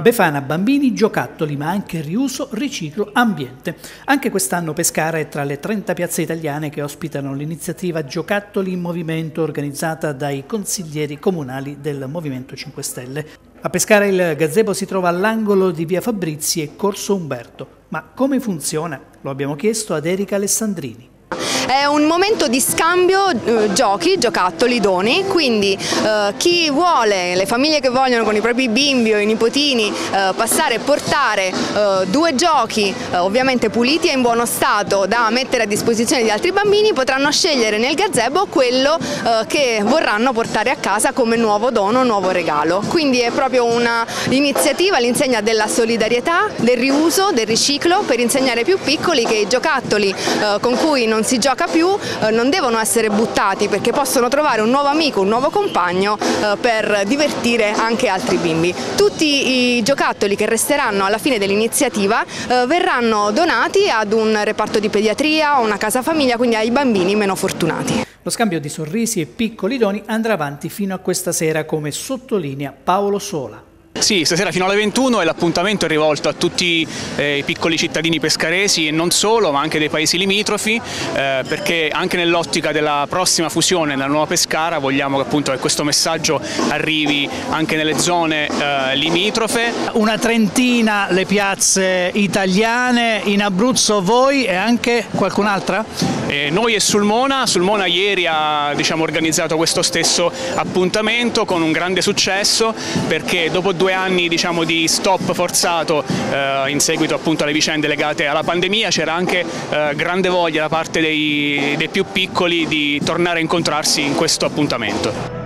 Befana bambini, giocattoli, ma anche riuso, riciclo, ambiente. Anche quest'anno Pescara è tra le 30 piazze italiane che ospitano l'iniziativa Giocattoli in Movimento organizzata dai consiglieri comunali del Movimento 5 Stelle. A Pescara il gazebo si trova all'angolo di via Fabrizi e Corso Umberto. Ma come funziona? Lo abbiamo chiesto ad Erika Alessandrini. È un momento di scambio eh, giochi, giocattoli, doni, quindi eh, chi vuole, le famiglie che vogliono con i propri bimbi o i nipotini eh, passare e portare eh, due giochi eh, ovviamente puliti e in buono stato da mettere a disposizione di altri bambini potranno scegliere nel gazebo quello eh, che vorranno portare a casa come nuovo dono, nuovo regalo. Quindi è proprio un'iniziativa all'insegna della solidarietà, del riuso, del riciclo per insegnare ai più piccoli che i giocattoli con cui non si gioca gioca più eh, non devono essere buttati perché possono trovare un nuovo amico, un nuovo compagno eh, per divertire anche altri bimbi. Tutti i giocattoli che resteranno alla fine dell'iniziativa eh, verranno donati ad un reparto di pediatria o una casa famiglia, quindi ai bambini meno fortunati. Lo scambio di sorrisi e piccoli doni andrà avanti fino a questa sera come sottolinea Paolo Sola. Sì, stasera fino alle 21 e l'appuntamento è rivolto a tutti eh, i piccoli cittadini pescaresi e non solo, ma anche dei paesi limitrofi, eh, perché anche nell'ottica della prossima fusione nella nuova Pescara vogliamo che, appunto, che questo messaggio arrivi anche nelle zone eh, limitrofe. Una trentina le piazze italiane, in Abruzzo voi e anche qualcun'altra? Noi e Sulmona, Sulmona ieri ha diciamo, organizzato questo stesso appuntamento con un grande successo perché dopo due due anni diciamo, di stop forzato eh, in seguito appunto alle vicende legate alla pandemia c'era anche eh, grande voglia da parte dei, dei più piccoli di tornare a incontrarsi in questo appuntamento.